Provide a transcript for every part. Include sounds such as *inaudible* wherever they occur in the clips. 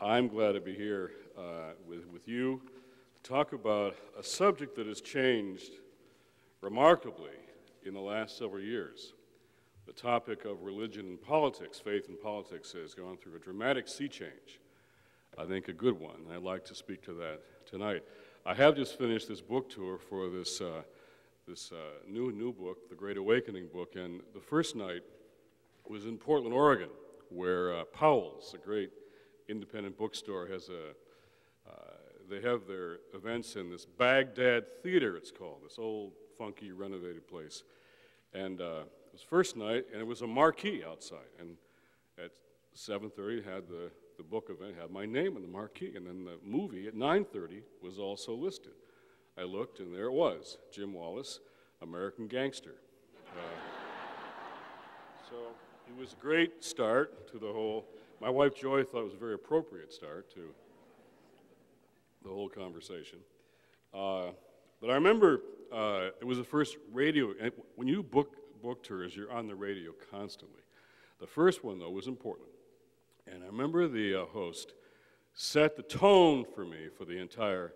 I'm glad to be here uh, with, with you to talk about a subject that has changed remarkably in the last several years. The topic of religion and politics, faith and politics, has gone through a dramatic sea change. I think a good one. I'd like to speak to that tonight. I have just finished this book tour for this, uh, this uh, new, new book, the Great Awakening book, and the first night was in Portland, Oregon, where uh, Powell's, a great independent bookstore has a, uh, they have their events in this Baghdad Theater, it's called, this old, funky, renovated place. And uh, it was first night, and it was a marquee outside. And at 7.30, had the, the book event, had my name in the marquee. And then the movie at 9.30 was also listed. I looked, and there it was, Jim Wallis, American Gangster. Uh, *laughs* so it was a great start to the whole my wife Joy thought it was a very appropriate start to the whole conversation. Uh, but I remember uh, it was the first radio, when you book, book tours, you're on the radio constantly. The first one, though, was in Portland. And I remember the uh, host set the tone for me for the entire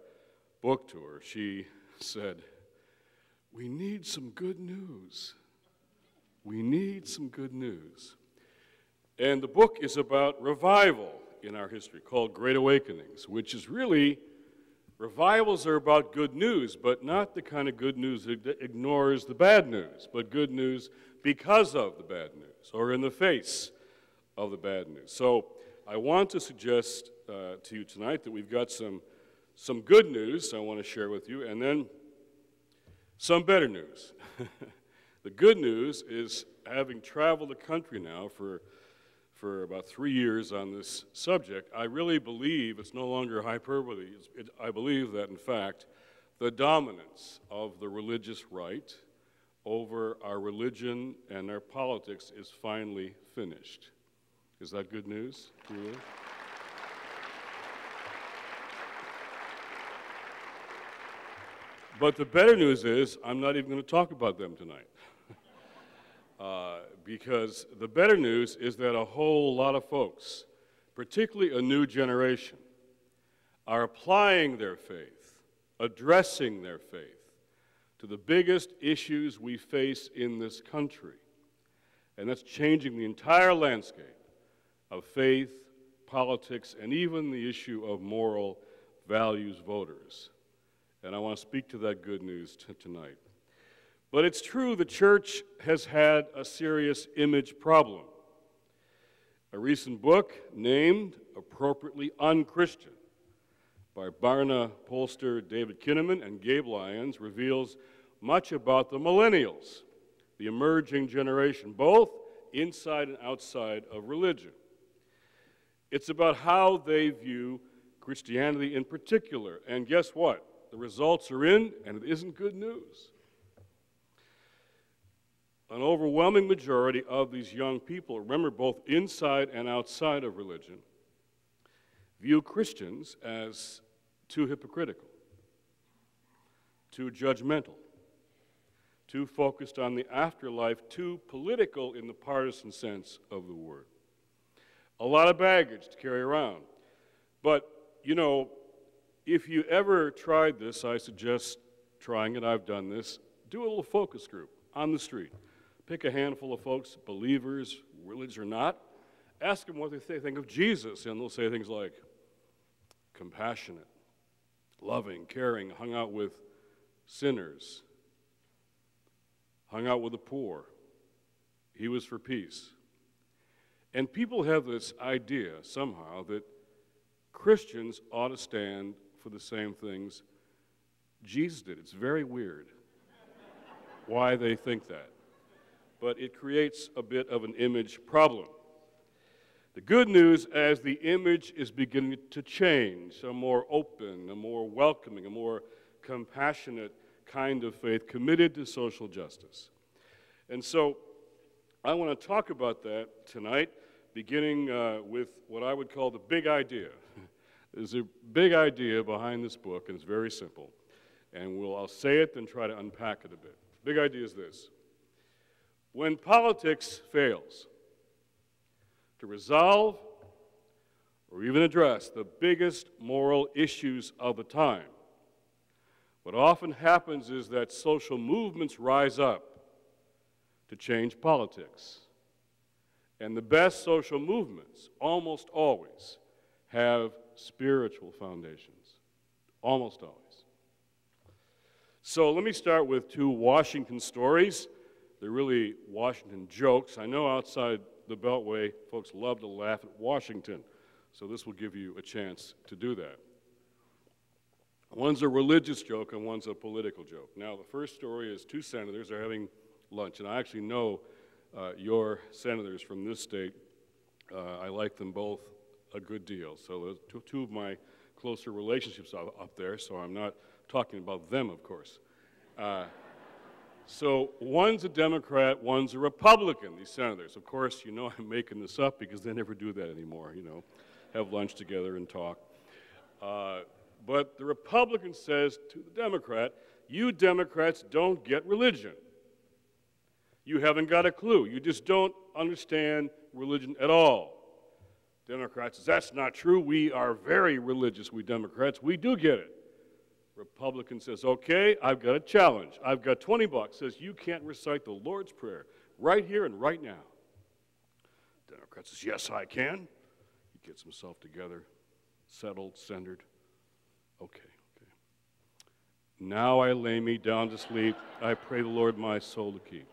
book tour. She said, We need some good news. We need some good news. And the book is about revival in our history called Great Awakenings, which is really revivals are about good news, but not the kind of good news that ignores the bad news, but good news because of the bad news or in the face of the bad news. So I want to suggest uh, to you tonight that we've got some, some good news I want to share with you, and then some better news. *laughs* the good news is having traveled the country now for for about three years on this subject, I really believe it's no longer hyperbole. It, I believe that, in fact, the dominance of the religious right over our religion and our politics is finally finished. Is that good news? But the better news is, I'm not even going to talk about them tonight. *laughs* Uh, because the better news is that a whole lot of folks, particularly a new generation, are applying their faith, addressing their faith to the biggest issues we face in this country. And that's changing the entire landscape of faith, politics, and even the issue of moral values voters. And I want to speak to that good news tonight. But it's true the church has had a serious image problem. A recent book named Appropriately Unchristian by Barna Polster, David Kinnaman, and Gabe Lyons reveals much about the millennials, the emerging generation, both inside and outside of religion. It's about how they view Christianity in particular. And guess what? The results are in, and it isn't good news an overwhelming majority of these young people, remember both inside and outside of religion, view Christians as too hypocritical, too judgmental, too focused on the afterlife, too political in the partisan sense of the word. A lot of baggage to carry around. But, you know, if you ever tried this, I suggest trying it. I've done this. Do a little focus group on the street. Pick a handful of folks, believers, religious or not, ask them what they think of Jesus, and they'll say things like compassionate, loving, caring, hung out with sinners, hung out with the poor. He was for peace. And people have this idea somehow that Christians ought to stand for the same things Jesus did. It's very weird *laughs* why they think that but it creates a bit of an image problem. The good news, as the image is beginning to change, a more open, a more welcoming, a more compassionate kind of faith committed to social justice. And so I want to talk about that tonight, beginning uh, with what I would call the big idea. *laughs* There's a big idea behind this book, and it's very simple. And we'll, I'll say it, then try to unpack it a bit. Big idea is this when politics fails to resolve or even address the biggest moral issues of the time. What often happens is that social movements rise up to change politics. And the best social movements almost always have spiritual foundations. Almost always. So let me start with two Washington stories. They're really Washington jokes. I know outside the Beltway, folks love to laugh at Washington. So this will give you a chance to do that. One's a religious joke and one's a political joke. Now, the first story is two senators are having lunch, and I actually know uh, your senators from this state. Uh, I like them both a good deal. So, two, two of my closer relationships up, up, there, so I'm not talking about them, of course. Uh, so, one's a Democrat, one's a Republican, these senators. Of course, you know *laughs* I'm making this up because they never do that anymore, you know, have lunch together and talk. Uh, but the Republican says to the Democrat, You Democrats don't get religion. You haven't got a clue. You just don't understand religion at all. Democrats That's not true. We are very religious, we Democrats. We do get it. Republican says, Okay, I've got a challenge. I've got 20 bucks. Says, You can't recite the Lord's Prayer right here and right now. Democrat says, Yes, I can. He gets himself together, settled, centered. Okay, okay. Now I lay me down to sleep. I pray the Lord my soul to keep.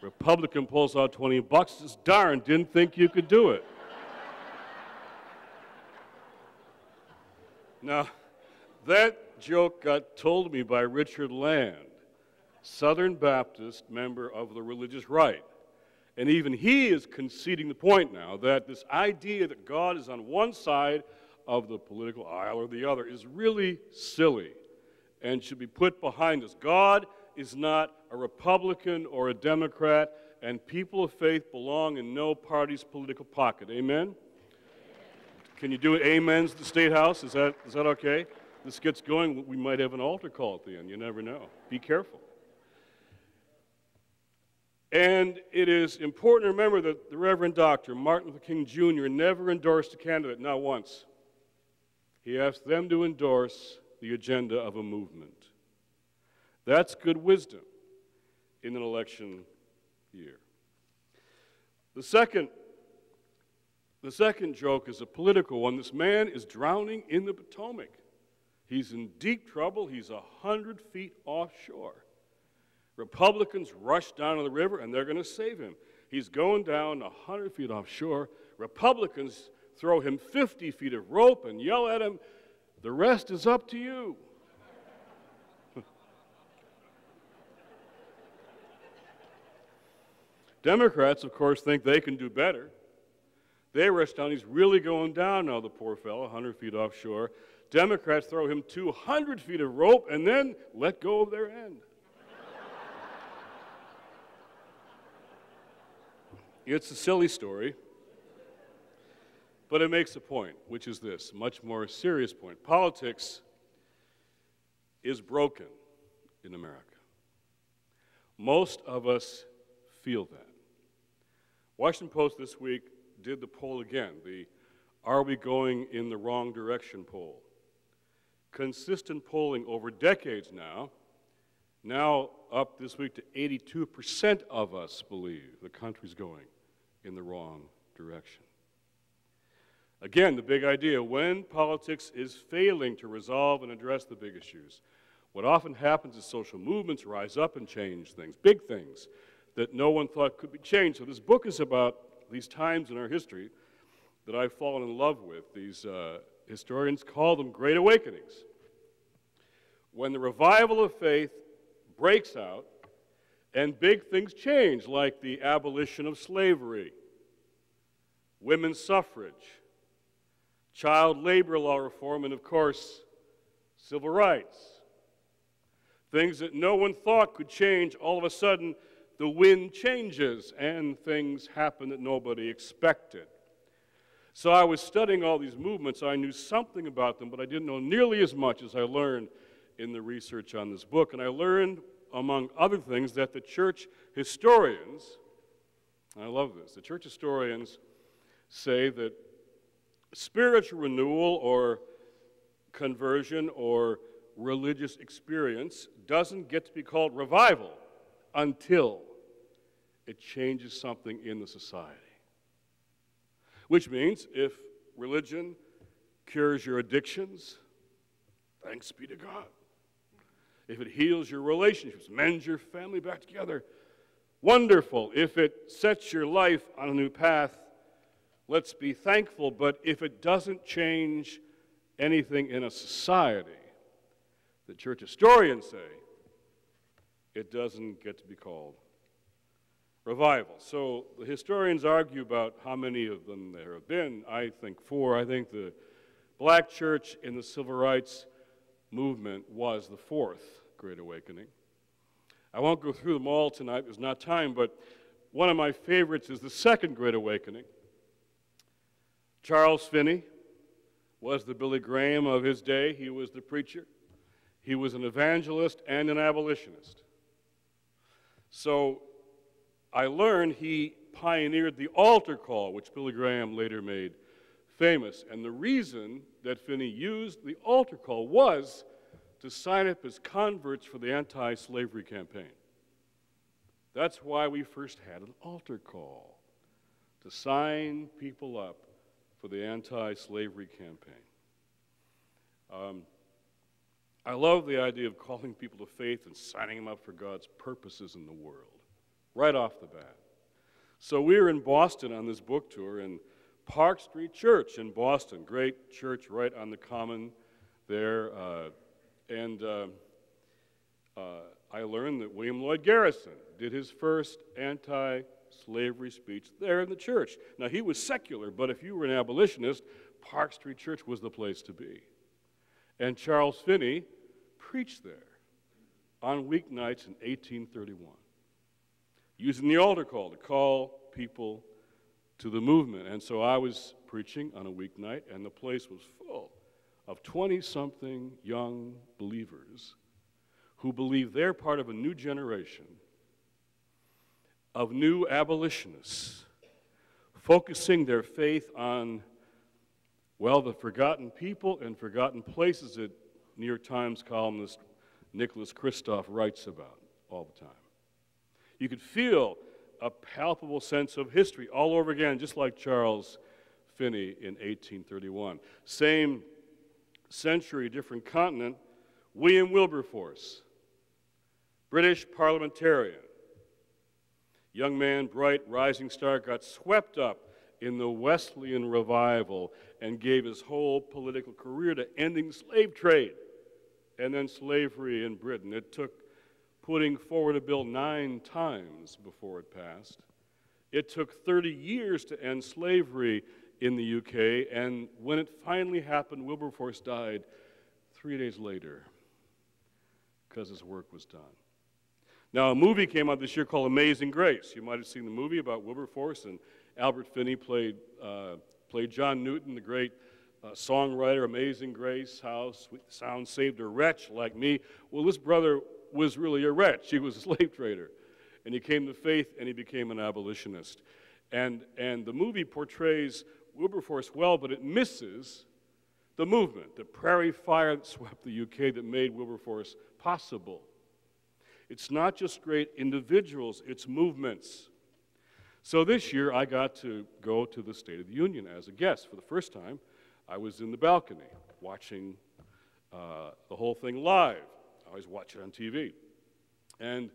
Republican pulls out 20 bucks, says, darn, didn't think you could do it. now, that joke got told me by Richard Land, Southern Baptist member of the religious right. And even he is conceding the point now that this idea that God is on one side of the political aisle or the other is really silly and should be put behind us. God is not a Republican or a Democrat, and people of faith belong in no party's political pocket. Amen? Can you do amens at the State House? Is that, is that okay? This gets going, we might have an altar call at the end. You never know. Be careful. And it is important to remember that the Reverend Dr. Martin Luther King Jr. never endorsed a candidate, not once. He asked them to endorse the agenda of a movement. That's good wisdom in an election year. The second, the second joke is a political one. This man is drowning in the Potomac. He's in deep trouble. He's a hundred feet offshore. Republicans rush down to the river and they're going to save him. He's going down a hundred feet offshore. Republicans throw him 50 feet of rope and yell at him, The rest is up to you. *laughs* Democrats, of course, think they can do better. They rush down. He's really going down now, the poor fellow, 100 feet offshore. Democrats throw him 200 feet of rope and then let go of their end. it's a silly story. But it makes a point, which is this much more serious point. Politics is broken in America. Most of us feel that. Washington Post this week did the poll again, the Are We Going in the Wrong Direction poll. Consistent polling over decades now, now up this week to 82% of us believe the country's going in the wrong direction. Again, the big idea when politics is failing to resolve and address the big issues, what often happens is social movements rise up and change things, big things that no one thought could be changed. So, this book is about these times in our history that I've fallen in love with. These uh, historians call them great awakenings. When the revival of faith breaks out and big things change, like the abolition of slavery, women's suffrage, child labor law reform, and of course, civil rights. Things that no one thought could change, all of a sudden, the wind changes and things happen that nobody expected. So I was studying all these movements. I knew something about them, but I didn't know nearly as much as I learned in the research on this book. And I learned, among other things, that the church historians, I love this, the church historians say that spiritual renewal or conversion or religious experience doesn't get to be called revival until it changes something in the society. Which means if religion cures your addictions, thanks be to God. If it heals your relationships, mends your family back together, wonderful. If it sets your life on a new path, let's be thankful. But if it doesn't change anything in a society, the church historians say it doesn't get to be called revival. So the historians argue about how many of them there have been. I think four. I think the black church in the civil rights movement was the fourth Great Awakening. I won't go through them all tonight, there's not time, but one of my favorites is the Second Great Awakening. Charles Finney was the Billy Graham of his day, he was the preacher, he was an evangelist and an abolitionist. So I learned he pioneered the altar call, which Billy Graham later made famous. And the reason that Finney used the altar call was to sign up as converts for the anti slavery campaign. That's why we first had an altar call to sign people up for the anti slavery campaign. Um, I love the idea of calling people to faith and signing them up for God's purposes in the world, right off the bat. So we were in Boston on this book tour, in Park Street Church in Boston, great church right on the common there. Uh, and uh, uh, I learned that William Lloyd Garrison did his first anti slavery speech there in the church. Now, he was secular, but if you were an abolitionist, Park Street Church was the place to be. And Charles Finney preached there on weeknights in 1831, using the altar call to call people to the movement. And so I was preaching on a weeknight, and the place was full of 20 something young believers who believe they're part of a new generation of new abolitionists focusing their faith on, well, the forgotten people and forgotten places that New York Times columnist Nicholas Kristof writes about all the time. You could feel a palpable sense of history all over again, just like Charles Finney in 1831. Same century, different continent, William Wilberforce, British parliamentarian. Young man, bright, rising star, got swept up in the Wesleyan revival and gave his whole political career to ending slave trade and then slavery in Britain. It took putting forward a bill nine times before it passed. It took 30 years to end slavery in the UK, and when it finally happened, Wilberforce died three days later because his work was done. Now, a movie came out this year called Amazing Grace. You might have seen the movie about Wilberforce, and Albert Finney played, uh, played John Newton, the great uh, songwriter, Amazing Grace, how sweet sound saved a wretch like me. Well, this brother was really a wretch. He was a slave trader. And he came to faith and he became an abolitionist. And, and the movie portrays Wilberforce well, but it misses the movement, the prairie fire that swept the UK that made Wilberforce possible. It's not just great individuals, it's movements. So this year I got to go to the State of the Union as a guest. For the first time, I was in the balcony watching uh, the whole thing live. I always watch it on TV. And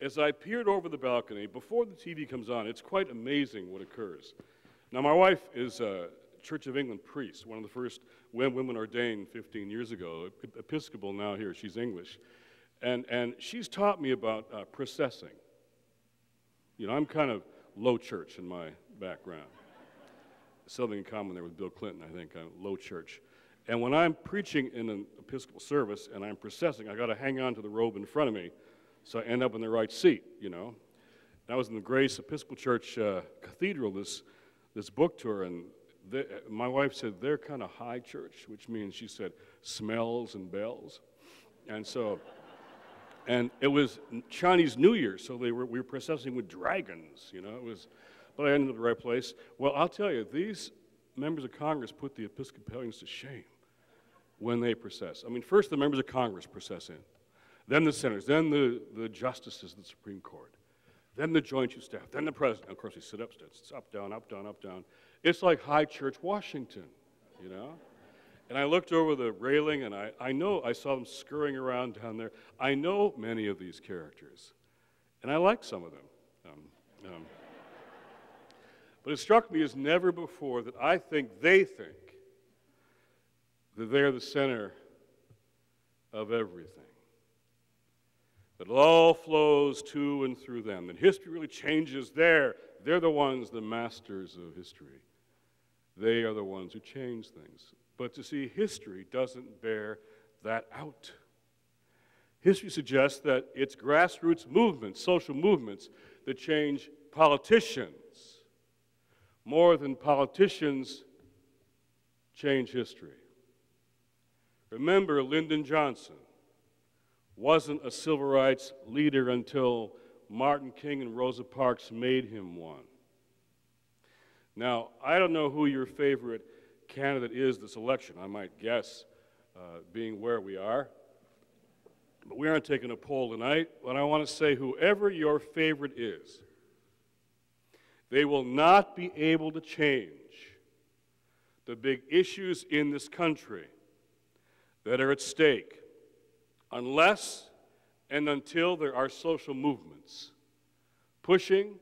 as I peered over the balcony, before the TV comes on, it's quite amazing what occurs. Now, my wife is a Church of England priest, one of the first women ordained 15 years ago, Episcopal now here, she's English. And, and she's taught me about uh, processing. You know, I'm kind of low church in my background. Something in common there with Bill Clinton, I think, uh, low church. And when I'm preaching in an Episcopal service and I'm processing, I got to hang on to the robe in front of me so I end up in the right seat, you know. And I was in the Grace Episcopal Church uh, Cathedral this this book tour, and they, my wife said they're kind of high church, which means she said smells and bells, and so, and it was Chinese New Year, so they were we were processing with dragons, you know. It was, but I ended up in the right place. Well, I'll tell you, these members of Congress put the Episcopalians to shame when they process. I mean, first the members of Congress process in, then the senators, then the, the justices of the Supreme Court, then the Joint Chiefs of Staff, then the president. Of course, he sit up, it's up, down, up, down, up, down. It's like High Church Washington, you know? And I looked over the railing and I, I know I saw them scurrying around down there. I know many of these characters, and I like some of them. Um, um, but it struck me as never before that I think they think that they're the center of everything. That it all flows to and through them. That history really changes there. They're the ones, the masters of history. They are the ones who change things. But to see, history doesn't bear that out. History suggests that it's grassroots movements, social movements, that change politicians more than politicians change history. Remember, Lyndon Johnson wasn't a civil rights leader until Martin King and Rosa Parks made him one. Now, I don't know who your favorite candidate is this election. I might guess, uh, being where we are. But we aren't taking a poll tonight. But I want to say whoever your favorite is, they will not be able to change the big issues in this country that are at stake unless and until there are social movements pushing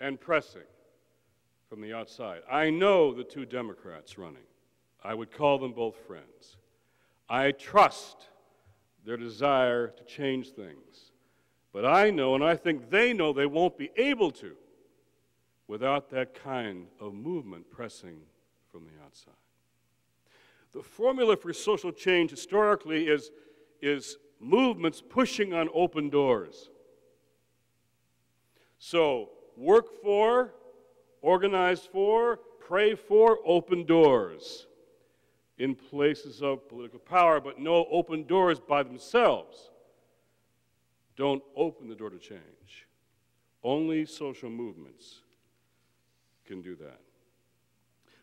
and pressing from the outside. I know the two Democrats running. I would call them both friends. I trust their desire to change things. But I know, and I think they know, they won't be able to without that kind of movement pressing from the outside. The formula for social change historically is, is movements pushing on open doors. So, work for, organize for, pray for open doors in places of political power, but no open doors by themselves don't open the door to change. Only social movements can do that.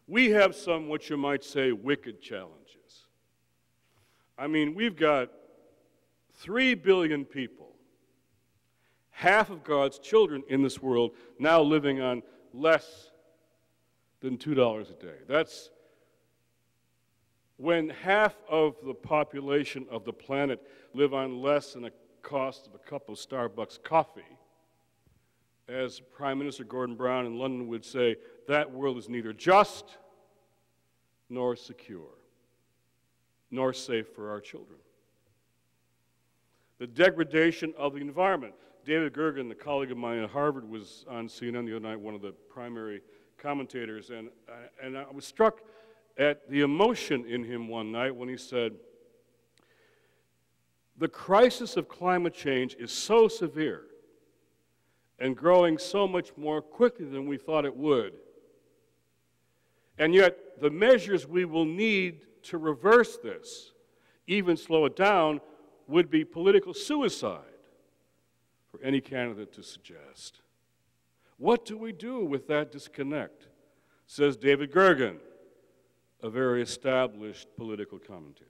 We have some, what you might say, wicked challenges. I mean, we've got 3 billion people, half of God's children in this world now living on less than $2 a day. That's when half of the population of the planet live on less than the cost of a cup of Starbucks coffee as Prime Minister Gordon Brown in London would say, that world is neither just nor secure, nor safe for our children. The degradation of the environment. David Gergen, a colleague of mine at Harvard, was on CNN the other night, one of the primary commentators, and, uh, and I was struck at the emotion in him one night when he said, The crisis of climate change is so severe and growing so much more quickly than we thought it would. And yet, the measures we will need to reverse this, even slow it down, would be political suicide for any candidate to suggest. What do we do with that disconnect? Says David Gergen, a very established political commentator.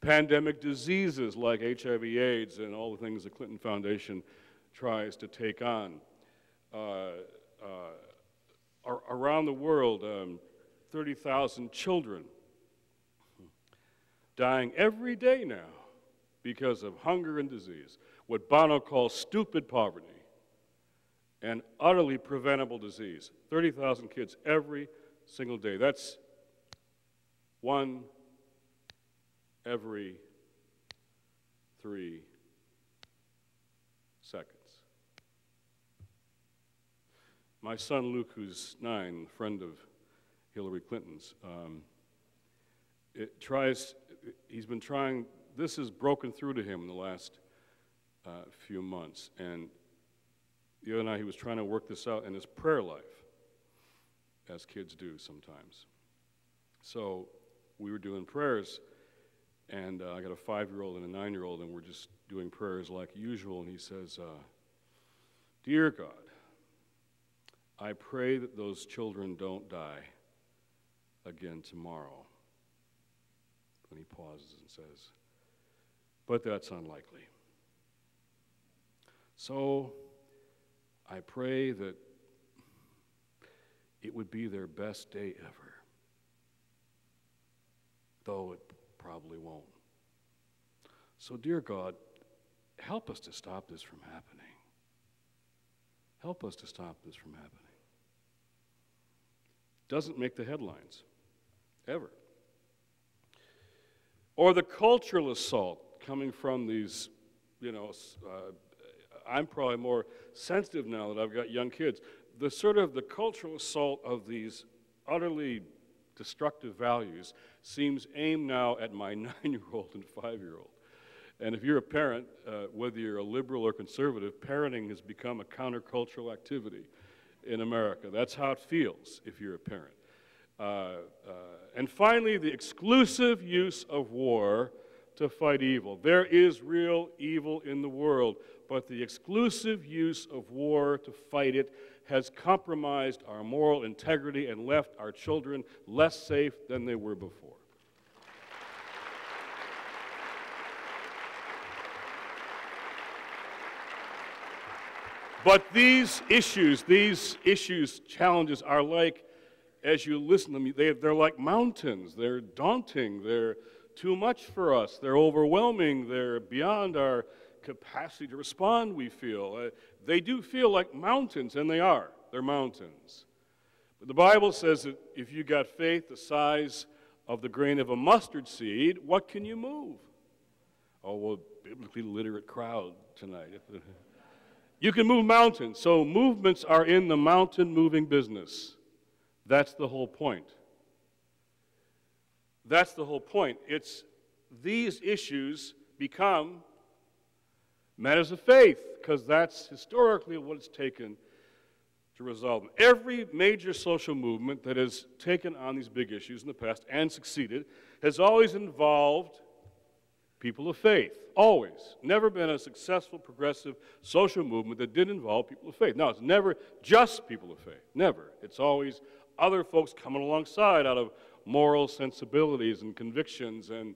Pandemic diseases like HIV, AIDS, and all the things the Clinton Foundation tries to take on. Uh, uh, around the world, um, 30,000 children dying every day now because of hunger and disease, what Bono calls stupid poverty and utterly preventable disease. 30,000 kids every single day. That's one every three My son Luke, who's nine, friend of Hillary Clinton's, um, it tries, he's been trying, this has broken through to him in the last uh, few months. And the other night he was trying to work this out in his prayer life, as kids do sometimes. So we were doing prayers, and uh, I got a five year old and a nine year old, and we're just doing prayers like usual. And he says, uh, Dear God, I pray that those children don't die again tomorrow. And he pauses and says, But that's unlikely. So I pray that it would be their best day ever, though it probably won't. So, dear God, help us to stop this from happening. Help us to stop this from happening. Doesn't make the headlines, ever. Or the cultural assault coming from these, you know, uh, I'm probably more sensitive now that I've got young kids. The sort of the cultural assault of these utterly destructive values seems aimed now at my *laughs* nine-year-old and five-year-old. And if you're a parent, uh, whether you're a liberal or conservative, parenting has become a countercultural activity in America. That's how it feels if you're a parent. Uh, uh, and finally, the exclusive use of war to fight evil. There is real evil in the world, but the exclusive use of war to fight it has compromised our moral integrity and left our children less safe than they were before. But these issues, these issues, challenges are like, as you listen to them, they, they're like mountains. They're daunting. They're too much for us. They're overwhelming. They're beyond our capacity to respond, we feel. Uh, they do feel like mountains, and they are. They're mountains. But the Bible says that if you got faith the size of the grain of a mustard seed, what can you move? Oh, well, biblically literate crowd tonight. *laughs* you can move mountains. So movements are in the mountain moving business. That's the whole point. That's the whole point. It's these issues become matters of faith, because that's historically what it's taken to resolve them. Every major social movement that has taken on these big issues in the past and succeeded has always involved people of faith. Always. Never been a successful progressive social movement that didn't involve people of faith. Now, it's never just people of faith. Never. It's always other folks coming alongside out of moral sensibilities and convictions and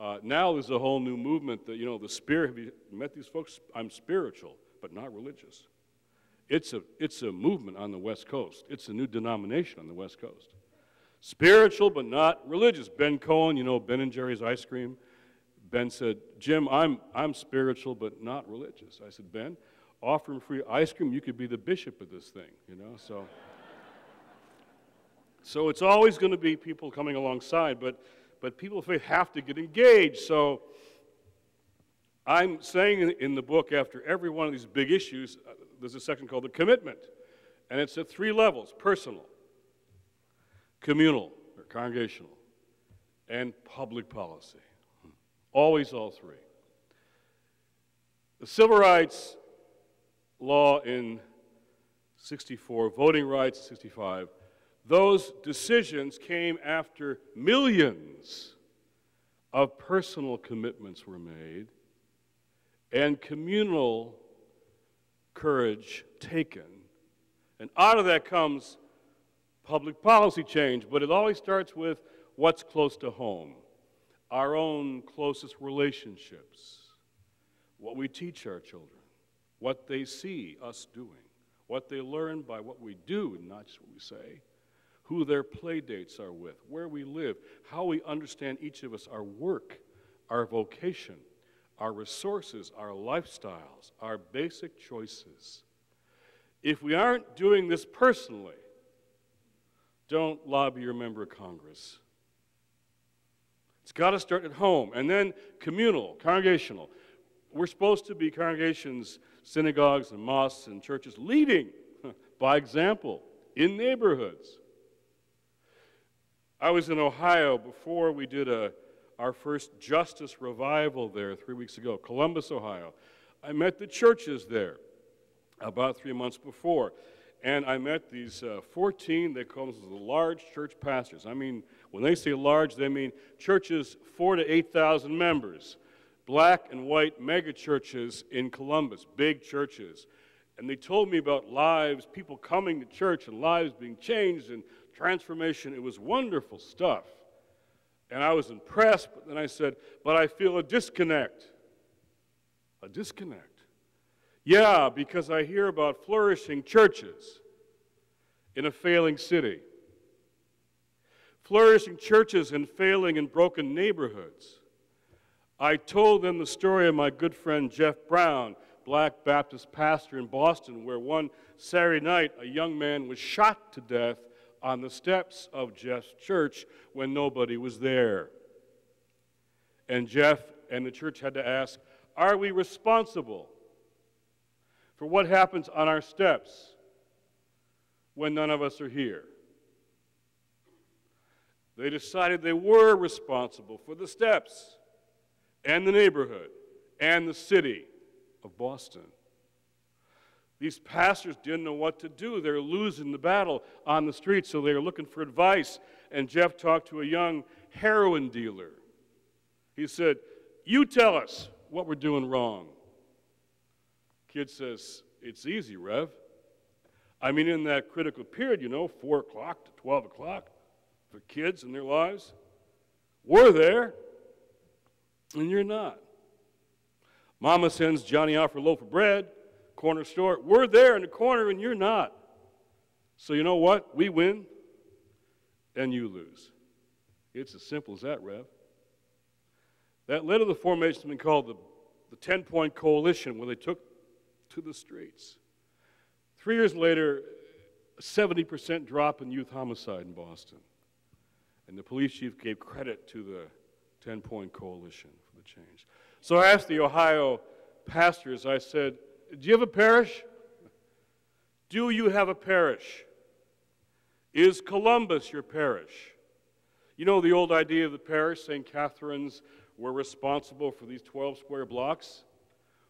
uh, now there's a whole new movement that, you know, the spirit, have you met these folks? I'm spiritual, but not religious. It's a, it's a movement on the West Coast. It's a new denomination on the West Coast. Spiritual, but not religious. Ben Cohen, you know, Ben and Jerry's ice cream. Ben said, Jim, I'm, I'm spiritual, but not religious. I said, Ben, offer him free ice cream, you could be the bishop of this thing, you know? So, so it's always going to be people coming alongside, but but people of faith have to get engaged. So I'm saying in the book, after every one of these big issues, uh, there's a section called the commitment. And it's at three levels personal, communal, or congregational, and public policy. Always all three. The civil rights law in 64, voting rights 65, those decisions came after millions of personal commitments were made and communal courage taken. And out of that comes public policy change, but it always starts with what's close to home, our own closest relationships, what we teach our children, what they see us doing, what they learn by what we do, and not just what we say who their play dates are with, where we live, how we understand each of us, our work, our vocation, our resources, our lifestyles, our basic choices. If we aren't doing this personally, don't lobby your member of Congress. It's got to start at home and then communal, congregational. We're supposed to be congregations, synagogues, and mosques and churches leading *laughs* by example in neighborhoods. I was in Ohio before we did a, our first justice revival there three weeks ago, Columbus, Ohio. I met the churches there about three months before. And I met these uh, 14, they call them the large church pastors. I mean, when they say large, they mean churches four to 8,000 members, black and white mega churches in Columbus, big churches. And they told me about lives, people coming to church and lives being changed and transformation. It was wonderful stuff. And I was impressed, but then I said, But I feel a disconnect. A disconnect. Yeah, because I hear about flourishing churches in a failing city, flourishing churches and failing and broken neighborhoods. I told them the story of my good friend Jeff Brown, black Baptist pastor in Boston, where one Saturday night a young man was shot to death on the steps of Jeff's church when nobody was there. And Jeff and the church had to ask, Are we responsible for what happens on our steps when none of us are here? They decided they were responsible for the steps and the neighborhood and the city of Boston. These pastors didn't know what to do. They're losing the battle on the street, so they were looking for advice. And Jeff talked to a young heroin dealer. He said, You tell us what we're doing wrong. Kid says, It's easy, Rev. I mean, in that critical period, you know, 4 o'clock to 12 o'clock for kids and their lives, we're there and you're not. Mama sends Johnny out for a loaf of bread, corner store. We're there in the corner and you're not. So you know what? We win and you lose. It's as simple as that, Rev. That led to the formation of something called the, the 10 point coalition, where they took to the streets. Three years later, a 70% drop in youth homicide in Boston. And the police chief gave credit to the 10 point coalition for the change. So I asked the Ohio pastors, I said, Do you have a parish? Do you have a parish? Is Columbus your parish? You know the old idea of the parish, St. Catherine's were responsible for these 12 square blocks?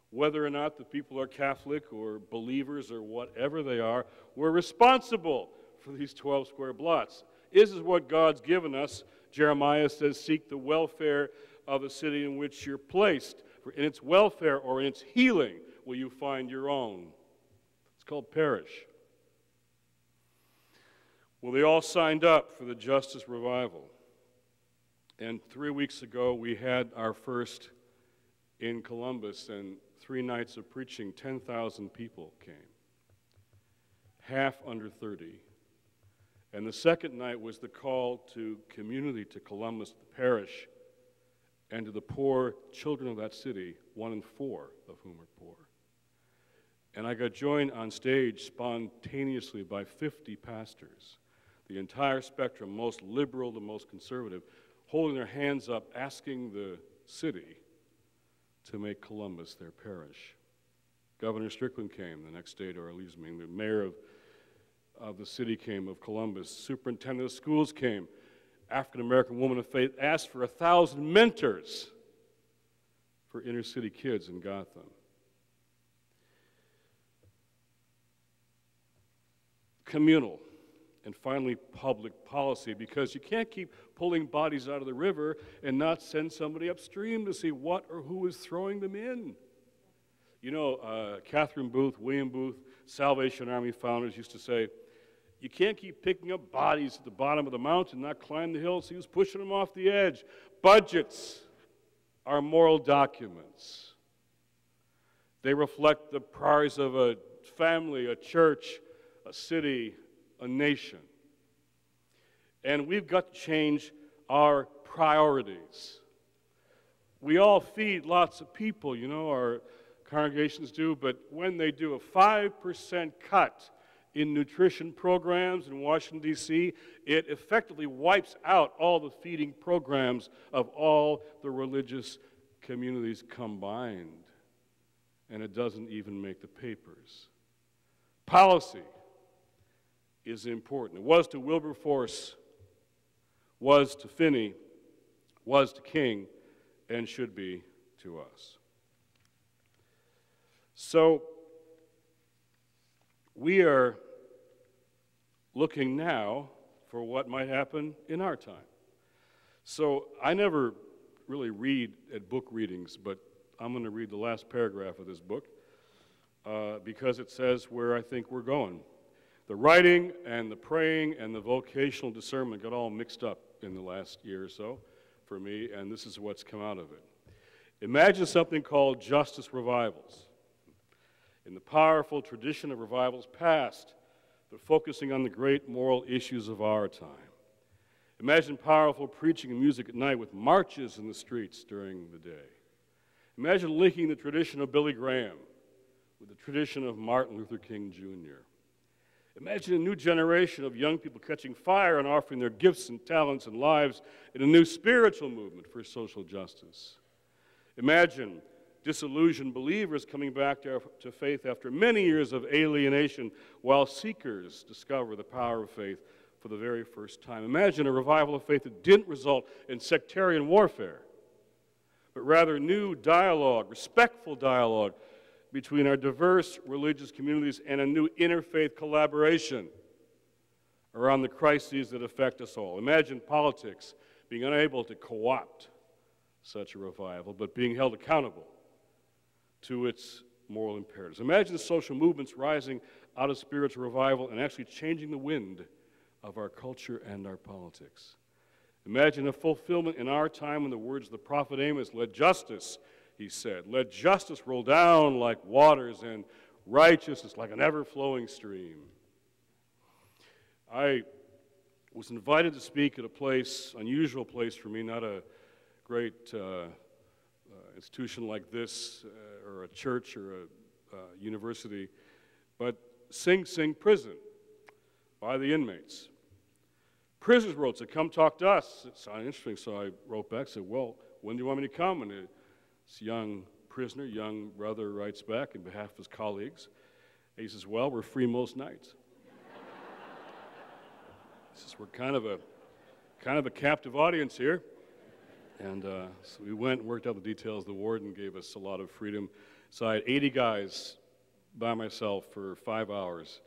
Whether or not the people are Catholic or believers or whatever they are, we're responsible for these 12 square blocks. This is what God's given us Jeremiah says, Seek the welfare of the city in which you're placed. For in its welfare or in its healing will you find your own. It's called parish. Well, they all signed up for the Justice Revival. And three weeks ago, we had our first in Columbus, and three nights of preaching, 10,000 people came. Half under 30. And the second night was the call to community, to Columbus, the parish, and to the poor children of that city, one in four of whom are poor. And I got joined on stage spontaneously by 50 pastors, the entire spectrum, most liberal to most conservative, holding their hands up, asking the city to make Columbus their parish. Governor Strickland came the next day to our leaders meeting. The mayor of of the city came, of Columbus. Superintendent of schools came. African American woman of faith asked for a thousand mentors for inner city kids and got them. Communal and finally public policy because you can't keep pulling bodies out of the river and not send somebody upstream to see what or who is throwing them in. You know, uh, Catherine Booth, William Booth, Salvation Army founders used to say, you can't keep picking up bodies at the bottom of the mountain, not climb the hills. He was pushing them off the edge. Budgets are moral documents. They reflect the priorities of a family, a church, a city, a nation. And we've got to change our priorities. We all feed lots of people, you know, our congregations do, but when they do a 5% cut in nutrition programs in Washington, D.C., it effectively wipes out all the feeding programs of all the religious communities combined. And it doesn't even make the papers. Policy is important. It was to Wilberforce, was to Finney, was to King, and should be to us. So, we are looking now for what might happen in our time. So I never really read at book readings, but I'm going to read the last paragraph of this book uh, because it says where I think we're going. the writing and the praying and the vocational discernment got all mixed up in the last year or so for me, and this is what's come out of it. Imagine something called justice revivals. In the powerful tradition of revivals past, but focusing on the great moral issues of our time. Imagine powerful preaching and music at night with marches in the streets during the day. Imagine linking the tradition of Billy Graham with the tradition of Martin Luther King Jr. Imagine a new generation of young people catching fire and offering their gifts and talents and lives in a new spiritual movement for social justice. Imagine disillusioned believers coming back to, to faith after many years of alienation while seekers discover the power of faith for the very first time. Imagine a revival of faith that didn't result in sectarian warfare, but rather new dialogue, respectful dialogue between our diverse religious communities and a new interfaith collaboration around the crises that affect us all. Imagine politics being unable to co opt such a revival, but being held accountable to its moral imperatives. Imagine the social movements rising out of spiritual revival and actually changing the wind of our culture and our politics. Imagine a fulfillment in our time in the words of the prophet Amos let justice, he said, let justice roll down like waters and righteousness like an ever flowing stream. I was invited to speak at a place, unusual place for me, not a great uh, uh, institution like this, uh, or a church, or a uh, university, but Sing Sing Prison by the inmates. Prisoners wrote, said, come talk to us. It sounded interesting, so I wrote back, said, well, when do you want me to come? And this young prisoner, young brother, writes back in behalf of his colleagues. He says, well, we're free most nights. *laughs* he says, we're kind of a, kind of a captive audience here. And uh, so we went and worked out the details. The warden gave us a lot of freedom. So I had 80 guys by myself for five hours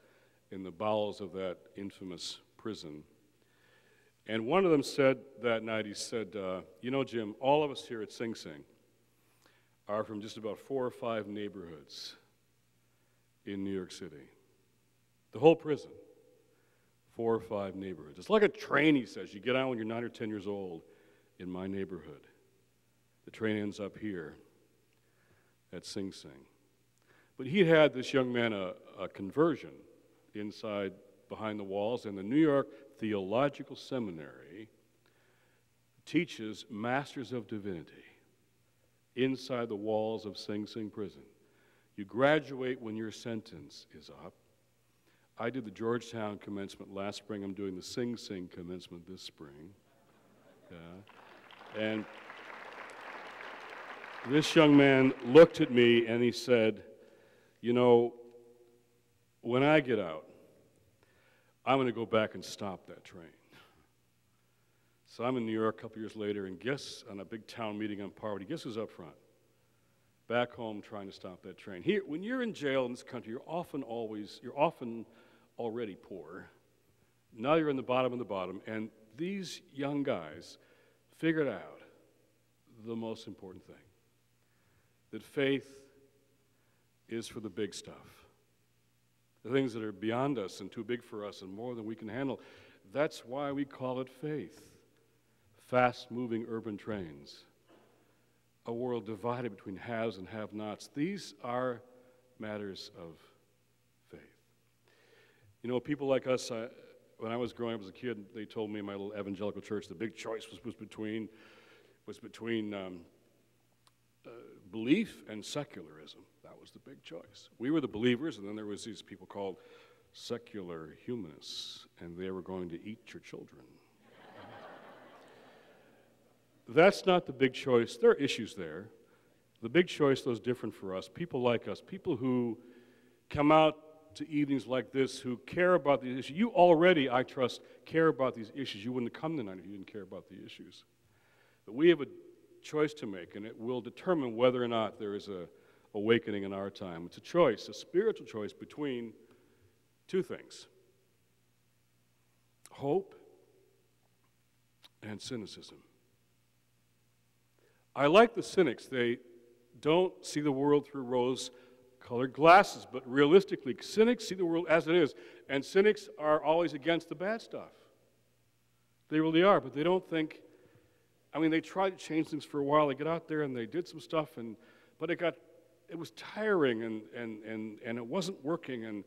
in the bowels of that infamous prison. And one of them said that night, he said, uh, You know, Jim, all of us here at Sing Sing are from just about four or five neighborhoods in New York City. The whole prison, four or five neighborhoods. It's like a train, he says. You get on when you're nine or 10 years old in my neighborhood. The train ends up here at Sing Sing. But he had this young man a, a conversion inside behind the walls, and the New York Theological Seminary teaches Masters of Divinity inside the walls of Sing Sing Prison. You graduate when your sentence is up. I did the Georgetown commencement last spring. I'm doing the Sing Sing commencement this spring. Yeah. And this young man looked at me and he said, You know, when I get out, I'm going to go back and stop that train. So I'm in New York a couple years later, and guess on a big town meeting on poverty, guess who's up front? Back home trying to stop that train. Here, when you're in jail in this country, you're often always, you're often already poor. Now you're in the bottom of the bottom, and these young guys figured out the most important thing that faith is for the big stuff the things that are beyond us and too big for us and more than we can handle. That's why we call it faith. Fast moving urban trains, a world divided between haves and have nots. These are matters of faith. You know, people like us, I, when I was growing up as a kid, they told me in my little evangelical church the big choice was, was between, was between um, uh, belief and secularism That was the big choice. We were the believers, and then there was these people called secular humanists, and they were going to eat your children. That's not the big choice. There are issues there. The big choice, though, is different for us. People like us, people who come out to evenings like this who care about these issues. You already, I trust, care about these issues. You wouldn't have come tonight if you didn't care about the issues. But we have a choice to make, and it will determine whether or not there is a awakening in our time. It's a choice, a spiritual choice between two things hope and cynicism. I like the cynics. They don't see the world through rose colored glasses, but realistically, cynics see the world as it is, and cynics are always against the bad stuff. They really are, but they don't think. I mean, they tried to change things for a while. They got out there and they did some stuff, and but it got it was tiring and and and and it wasn't working, and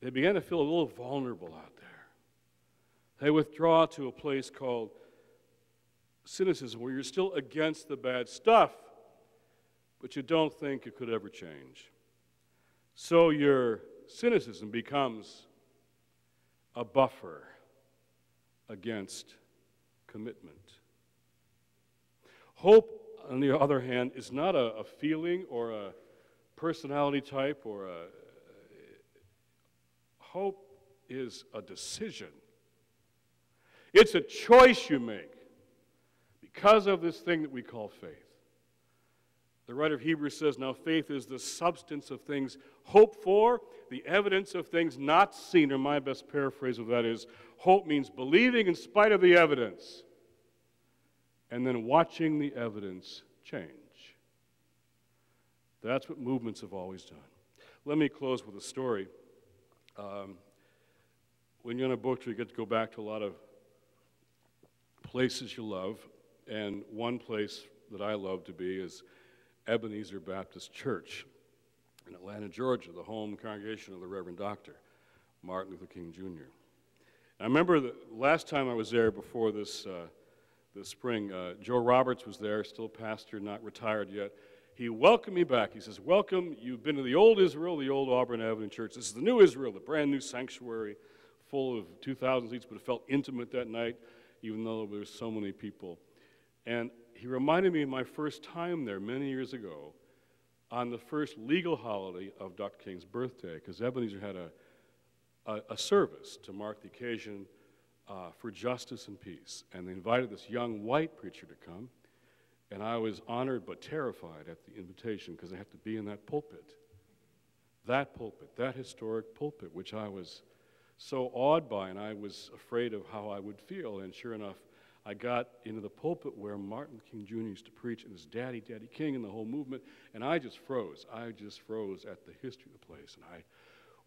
they began to feel a little vulnerable out there. They withdraw to a place called cynicism, where you're still against the bad stuff, but you don't think it could ever change. So your cynicism becomes a buffer against commitment. Hope, on the other hand, is not a, a feeling or a personality type or a. Hope is a decision. It's a choice you make because of this thing that we call faith. The writer of Hebrews says, Now faith is the substance of things hoped for, the evidence of things not seen, or my best paraphrase of that is hope means believing in spite of the evidence, and then watching the evidence change. That's what movements have always done. Let me close with a story. Um, when you're in a book tour, you get to go back to a lot of places you love, and one place that I love to be is Ebenezer Baptist Church in Atlanta, Georgia, the home congregation of the Reverend Dr. Martin Luther King Jr. I remember the last time I was there before this, uh, this spring, uh, Joe Roberts was there, still pastor, not retired yet. He welcomed me back. He says, Welcome, you've been to the old Israel, the old Auburn Avenue Church. This is the new Israel, the brand new sanctuary full of 2,000 seats, but it felt intimate that night, even though there were so many people. And he reminded me of my first time there many years ago on the first legal holiday of Dr. King's birthday, because Ebenezer had a, a, a, service to mark the occasion uh, for justice and peace. And they invited this young white preacher to come. And I was honored but terrified at the invitation because I had to be in that pulpit. That pulpit, that historic pulpit, which I was so awed by, and I was afraid of how I would feel. And sure enough, I got into the pulpit where Martin King Jr. used to preach, and his daddy, Daddy King, and the whole movement, and I just froze. I just froze at the history of the place. And I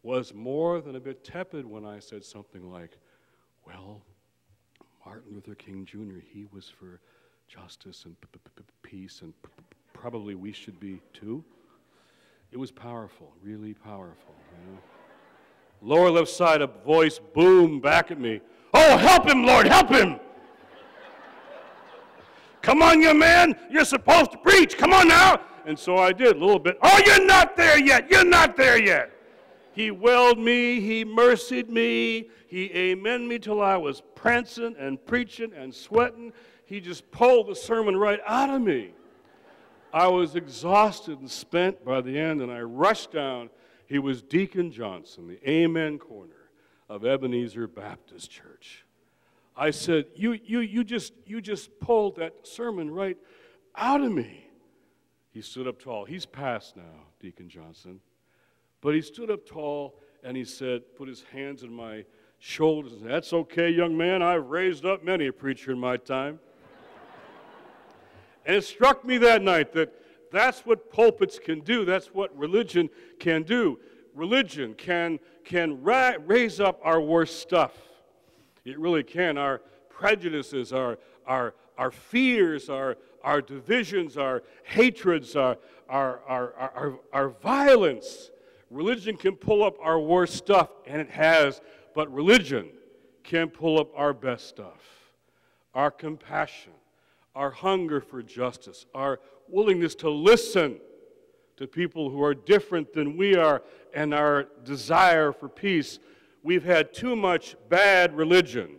was more than a bit tepid when I said something like, Well, Martin Luther King Jr., he was for justice and peace, and probably we should be too. It was powerful, really powerful. You know? Lower left side, a voice boomed back at me. Oh, help him, Lord, help him! Come on, young man, you're supposed to preach. Come on now. And so I did a little bit. Oh, you're not there yet. You're not there yet. He welled me, he mercied me, he amen me till I was prancing and preaching and sweating. He just pulled the sermon right out of me. I was exhausted and spent by the end, and I rushed down. He was Deacon Johnson, the Amen Corner of Ebenezer Baptist Church. I said, you, you, you, just, you just pulled that sermon right out of me. He stood up tall. He's passed now, Deacon Johnson. But he stood up tall and he said, put his hands on my shoulders That's okay, young man. I've raised up many a preacher in my time. and it struck me that night that that's what pulpits can do. That's what religion can do. Religion can, can ra- raise up our worst stuff. It really can. Our prejudices, our, our, our fears, our, our divisions, our hatreds, our, our, our, our, our violence. Religion can pull up our worst stuff, and it has, but religion can pull up our best stuff. Our compassion, our hunger for justice, our willingness to listen to people who are different than we are, and our desire for peace we've had too much bad religion.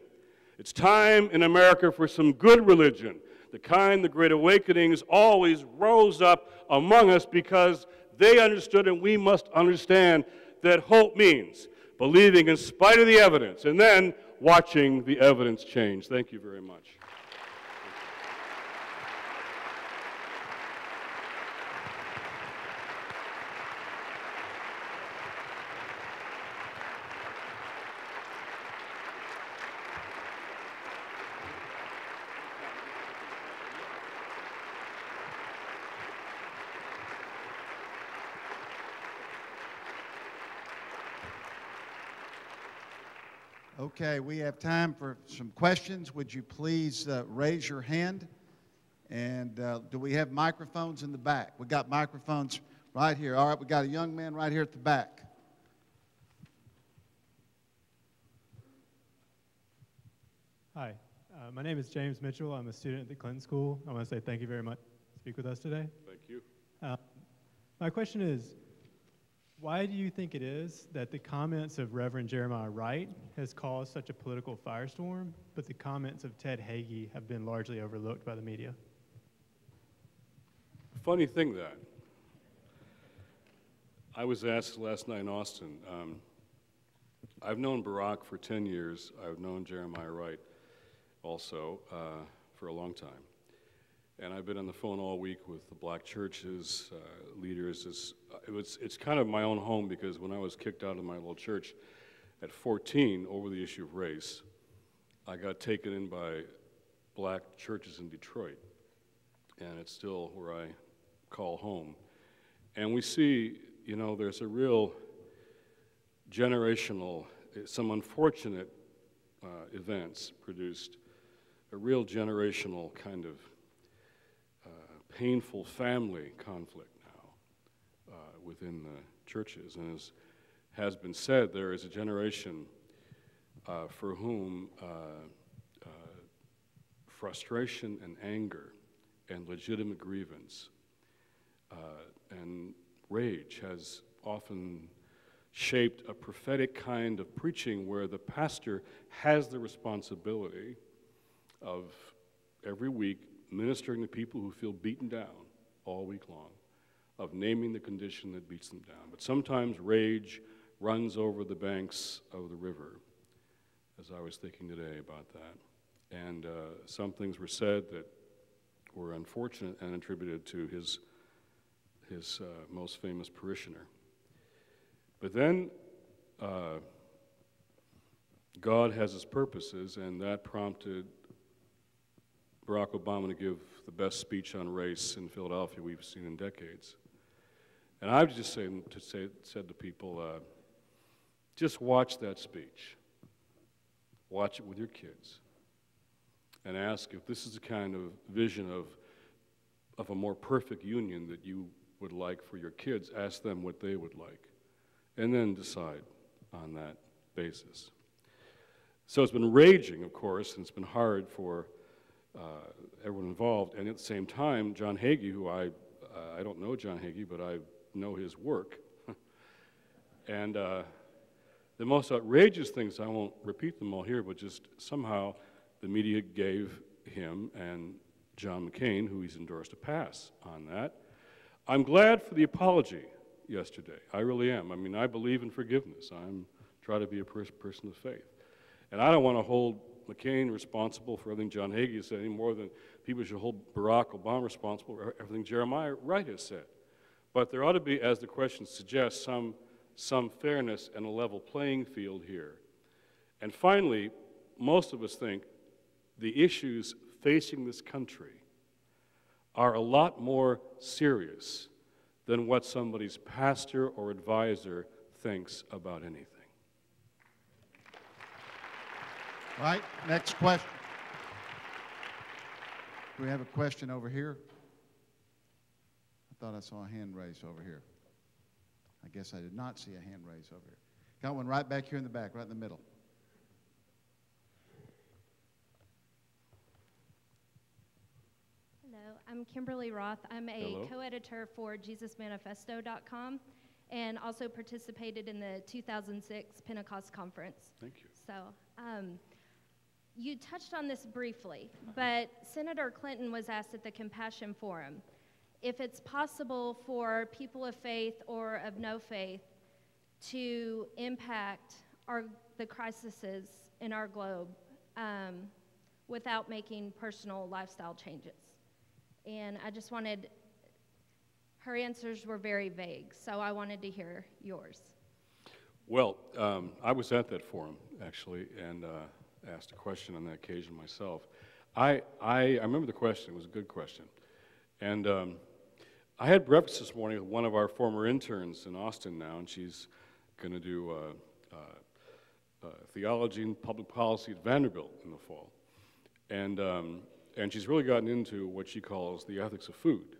It's time in America for some good religion, the kind the Great Awakenings always rose up among us because they understood and we must understand that hope means believing in spite of the evidence and then watching the evidence change. Thank you very much. Okay, we have time for some questions. Would you please uh, raise your hand? And uh, do we have microphones in the back? We got microphones right here. All right, we got a young man right here at the back. Hi, uh, my name is James Mitchell. I'm a student at the Clinton School. I want to say thank you very much for speak with us today. Thank you. Uh, my question is, why do you think it is that the comments of Reverend Jeremiah Wright has caused such a political firestorm, but the comments of Ted Hagee have been largely overlooked by the media? Funny thing that. I was asked last night in Austin. Um, I've known Barack for 10 years. I've known Jeremiah Wright also uh, for a long time. And I've been on the phone all week with the black churches, uh, leaders. It's, it was, it's kind of my own home because when I was kicked out of my little church at 14 over the issue of race, I got taken in by black churches in Detroit. And it's still where I call home. And we see, you know, there's a real generational, some unfortunate uh, events produced a real generational kind of uh, painful family conflict now uh, within the churches. And as has been said, there is a generation uh, for whom uh, uh, frustration and anger and legitimate grievance uh, and rage has often shaped a prophetic kind of preaching where the pastor has the responsibility of every week ministering to people who feel beaten down all week long, of naming the condition that beats them down. But sometimes rage runs over the banks of the river, as I was thinking today about that. And uh, some things were said that were unfortunate and attributed to his, his uh, most famous parishioner. But then uh, God has his purposes, and that prompted Barack Obama to give the best speech on race in Philadelphia we've seen in decades. And I've just say, to say, said to people, uh, just watch that speech. Watch it with your kids. And ask if this is the kind of vision of, of a more perfect union that you would like for your kids. Ask them what they would like. And then decide on that basis. So it's been raging, of course, and it's been hard for everyone involved. And at the same time, John Hagee, who I, uh, I don't know John Hagee, but I know his work. *laughs* and uh, the most outrageous things, I won't repeat them all here, but just somehow the media gave him and John McCain, who he's endorsed, a pass on that. I'm glad for the apology yesterday. I really am. I mean, I believe in forgiveness. I'm try to be a person of faith. And I don't want to hold McCain responsible for everything John Hagee said any more than people should hold Barack Obama responsible for everything Jeremiah Wright has said. But there ought to be, as the question suggests, some, some fairness and a level playing field here. And finally, most of us think the issues facing this country are a lot more serious than what somebody's pastor or advisor thinks about anything. Right, next question. Do we have a question over here? I thought I saw a hand raised over here. I guess I did not see a hand raised over here. Got one right back here in the back, right in the middle. Hello, I'm Kimberly Roth. I'm a co editor for JesusManifesto.com and also participated in the 2006 Pentecost Conference. Thank you. So, um, you touched on this briefly, but Senator Clinton was asked at the Compassion Forum if it's possible for people of faith or of no faith to impact our, the crises in our globe um, without making personal lifestyle changes. And I just wanted, her answers were very vague, so I wanted to hear yours. Well, um, I was at that forum, actually, and uh, asked a question on that occasion myself. I, I, I remember the question, it was a good question. And um, I had breakfast this morning with one of our former interns in Austin now, and she's going to do uh, uh, uh, theology and public policy at Vanderbilt in the fall. And, um, and she's really gotten into what she calls the ethics of food.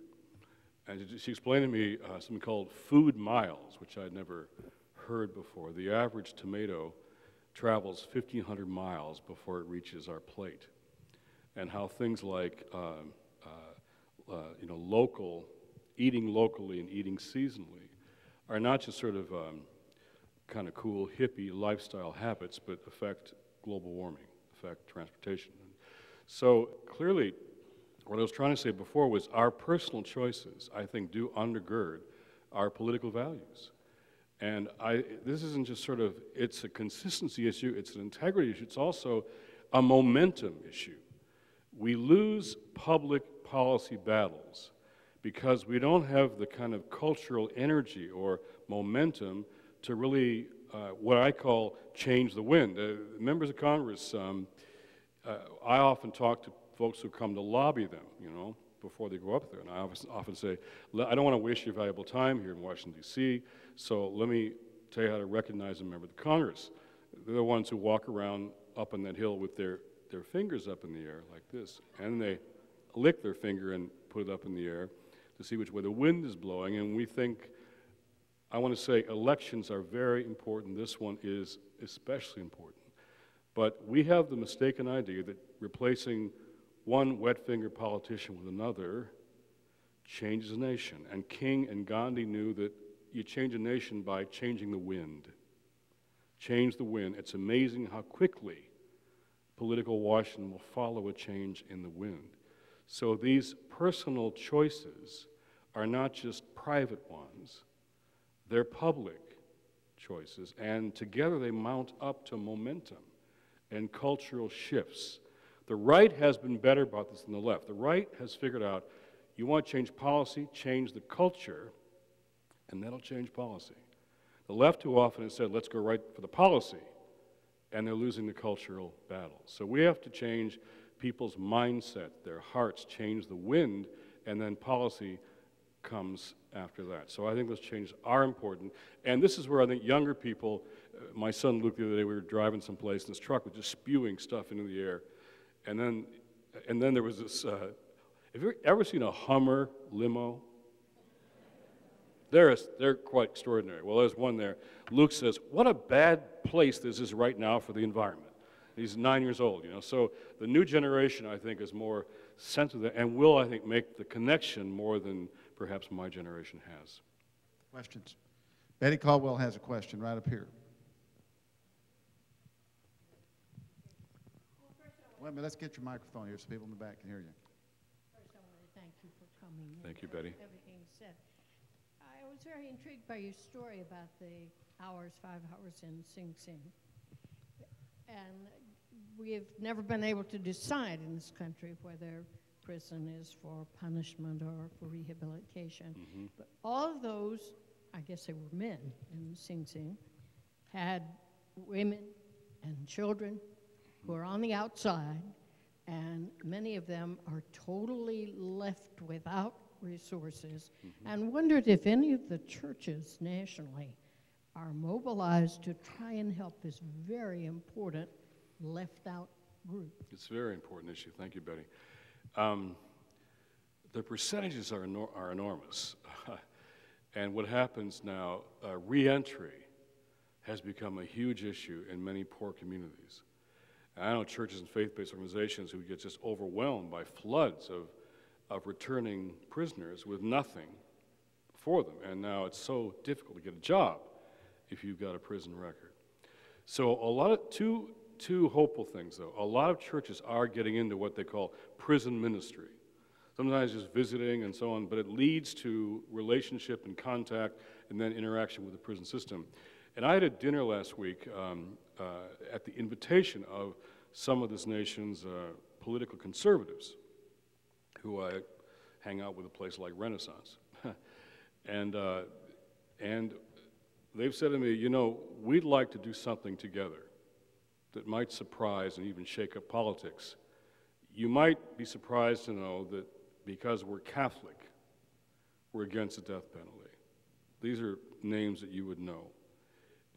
And she- explained to me uh, something called food miles, which I'd never heard before. The average tomato travels 1,500 miles before it reaches our plate. And how things like um, uh, uh, you know, local, eating locally and eating seasonally are not just sort of um, kind of cool hippie lifestyle habits, but affect global warming, affect transportation. So clearly, what I was trying to say before was our personal choices, I think, do undergird our political values. And I, this isn't just sort of, it's a consistency issue, it's an integrity issue, it's also a momentum issue. We lose public policy battles because we don't have the kind of cultural energy or momentum to really, uh, what I call, change the wind. Uh, members of Congress, um, uh, I often talk to folks who come to lobby them, you know, before they go up there. And I often, often say, I don't want to waste your valuable time here in Washington, D.C., so let me tell you how to recognize a member of the Congress. They're the ones who walk around up on that hill with their, their fingers up in the air like this, and they lick their finger and put it up in the air to see which way the wind is blowing. And we think, I want to say elections are very important. This one is especially important. But we have the mistaken idea that replacing one wet finger politician with another changes a nation. And King and Gandhi knew that you change a nation by changing the wind. Change the wind. It's amazing how quickly political Washington will follow a change in the wind. So these personal choices are not just private ones, they're public choices, and together they mount up to momentum and cultural shifts. The right has been better about this than the left. The right has figured out you want to change policy, change the culture, and that'll change policy. The left too often has said, let's go right for the policy, and they're losing the cultural battle. So we have to change people's mindset, their hearts, change the wind, and then policy comes after that. So I think those changes are important. And this is where I think younger people, uh, my son Luke the other day, we were driving someplace, and this truck was just spewing stuff into the air. And then, and then there was this, uh, have you ever seen a Hummer limo? They're, they're quite extraordinary. Well, there's one there. Luke says, What a bad place this is right now for the environment. He's nine years old, you know. So the new generation, I think, is more sensitive and will, I think, make the connection more than perhaps my generation has. Questions? Betty Caldwell has a question right up here. Wait a minute, let's get your microphone here so people in the back can hear you. First, I want to thank you for coming. Thank you, Betty. Everything said. I was very intrigued by your story about the hours, five hours in Sing Sing. And we've never been able to decide in this country whether prison is for punishment or for rehabilitation. Mm-hmm. But all of those, I guess they were men in Sing Sing, had women and children who are on the outside, and many of them are totally left without resources, and wondered if any of the churches nationally are mobilized to try and help this very important left out group. It's a very important issue. Thank you, Betty. Um, the percentages are, enor- are enormous. *laughs* and what happens now, uh, reentry has become a huge issue in many poor communities. And I know churches and faith based organizations who get just overwhelmed by floods of, of returning prisoners with nothing for them. And now it's so difficult to get a job if you've got a prison record. So a lot of two two hopeful things though. A lot of churches are getting into what they call prison ministry. Sometimes just visiting and so on, but it leads to relationship and contact and then interaction with the prison system. And I had a dinner last week um, uh, at the invitation of some of this nation's uh, political conservatives who I hang out with a place like Renaissance. *laughs* and, uh, and they've said to me, you know, we'd like to do something together that might surprise and even shake up politics. You might be surprised to know that because we're Catholic, we're against the death penalty. These are names that you would know.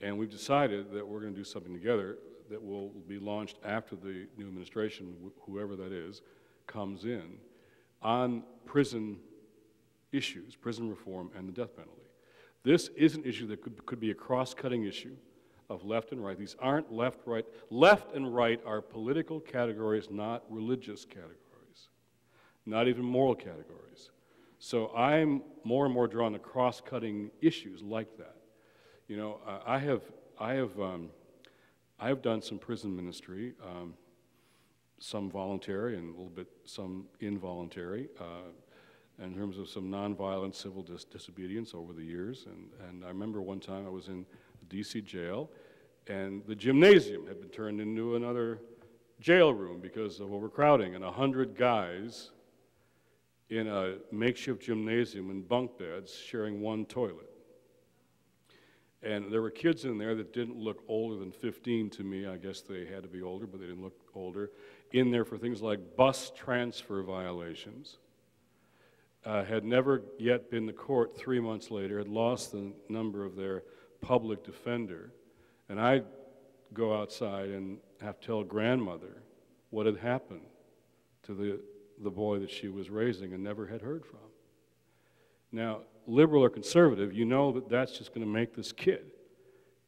And we've decided that we're going to do something together that will be launched after the new administration, wh- whoever that is, comes in, on prison issues, prison reform, and the death penalty. This is an issue that could, could be a cross cutting issue of left and right. These aren't left, right. Left and right are political categories, not religious categories, not even moral categories. So I'm more and more drawn to cross cutting issues like that. You know, I have, I have, um, I have done some prison ministry, um, some voluntary and a little bit some involuntary, uh, in terms of some nonviolent civil dis- disobedience over the years. And, and I remember one time I was in DC jail, and the gymnasium had been turned into another jail room because of overcrowding, and a hundred guys in a makeshift gymnasium in bunk beds sharing one toilet. And there were kids in there that didn't look older than 15 to me. I guess they had to be older, but they didn't look older. In there for things like bus transfer violations. Uh, had never yet been to court three months later, had lost the number of their public defender. And I'd go outside and have to tell grandmother what had happened to the, the boy that she was raising and never had heard from. Now, liberal or conservative, you know that that's just going to make this kid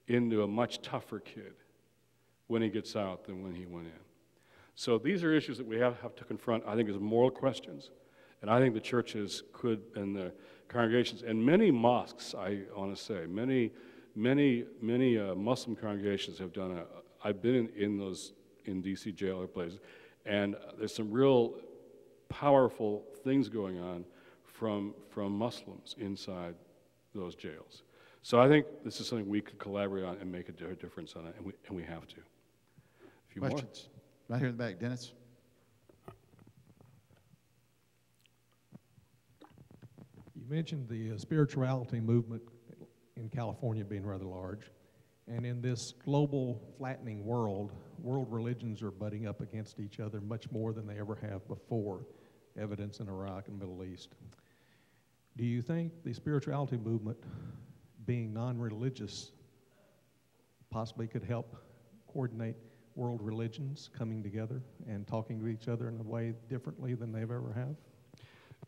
into a much tougher kid when he gets out than when he went in. So these are issues that we have, have to confront, I think, as moral questions. And I think the churches could, and the congregations, and many mosques, I want to say, many, many, many uh, Muslim congregations have done a, I've been in, in those, in DC jail or places, and there's some real powerful things going on from, from Muslims inside those jails. So I think this is something we could collaborate on and make a difference on it, and we, and we have to. A few more? Right here in the back, Dennis. You mentioned the uh, spirituality movement in California being rather large. And in this global flattening world, world religions are butting up against each other much more than they ever have before, evidence in Iraq and Middle East. Do you think the spirituality movement, being non religious, possibly could help coordinate world religions coming together and talking to each other in a way differently than they've ever have?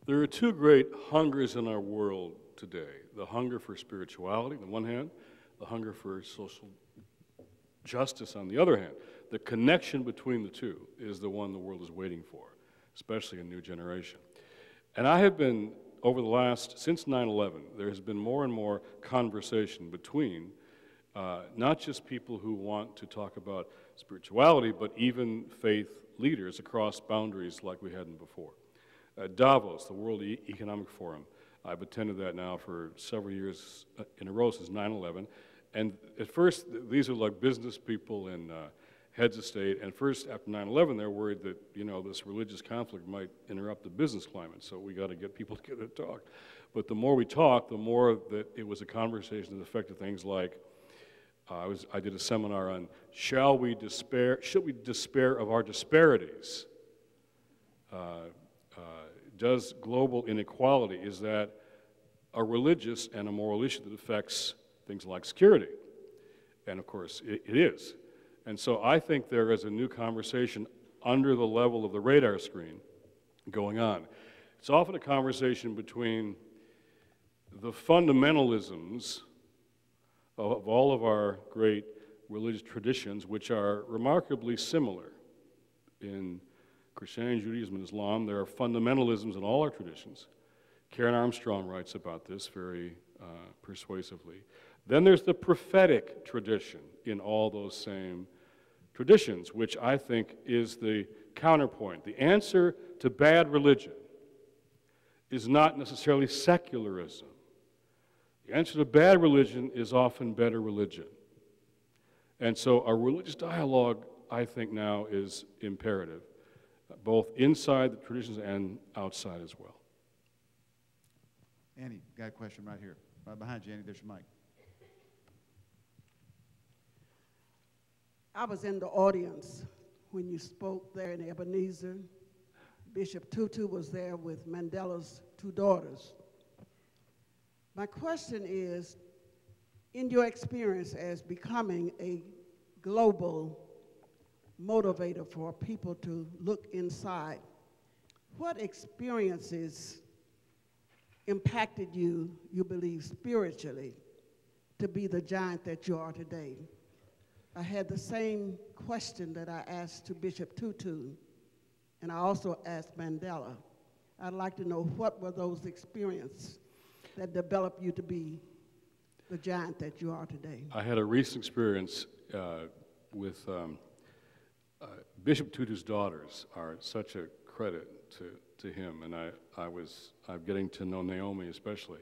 There are two great hungers in our world today the hunger for spirituality, on the one hand, the hunger for social justice on the other hand. The connection between the two is the one the world is waiting for, especially a new generation. And I have been, over the last, since 9 11, there has been more and more conversation between uh, not just people who want to talk about spirituality, but even faith leaders across boundaries like we hadn't before. Uh, Davos, the World e- Economic Forum, I've attended that now for several years uh, in a row since 9 11. And at first, th- these are like business people and uh, heads of state. And first, after 9 11, they're worried that, you know, this religious conflict might interrupt the business climate. So we got to get people *laughs* together to talk. But the more we talk, the more that it was a conversation that affected things like uh, I, was, I did a seminar on shall we despair, should we despair of our disparities? Uh, uh, does global inequality, is that a religious and a moral issue that affects things like security? And of course, it, it is. And so I think there is a new conversation under the level of the radar screen going on. It's often a conversation between the fundamentalisms of, all of our great religious traditions, which are remarkably similar in Christianity, Judaism, and Islam. There are fundamentalisms in all our traditions. Karen Armstrong writes about this very uh, persuasively. Then there's the prophetic tradition in all those same traditions, which I think is the counterpoint. The answer to bad religion is not necessarily secularism. The answer to bad religion is often better religion. And so a religious dialogue, I think, now is imperative, both inside the traditions and outside as well. Annie, got a question right here. Right behind you, Annie. There's your mic. I was in the audience when you spoke there in Ebenezer. Bishop Tutu was there with Mandela's two daughters. My question is in your experience as becoming a global motivator for people to look inside, what experiences impacted you, you believe, spiritually to be the giant that you are today? I had the same question that I asked to Bishop Tutu, and I also asked Mandela. I'd like to know what were those experiences that developed you to be the giant that you are today? I had a recent experience uh, with um, uh, Bishop Tutu's daughters are such a credit to, to him, and I, I was I'm getting to know Naomi especially,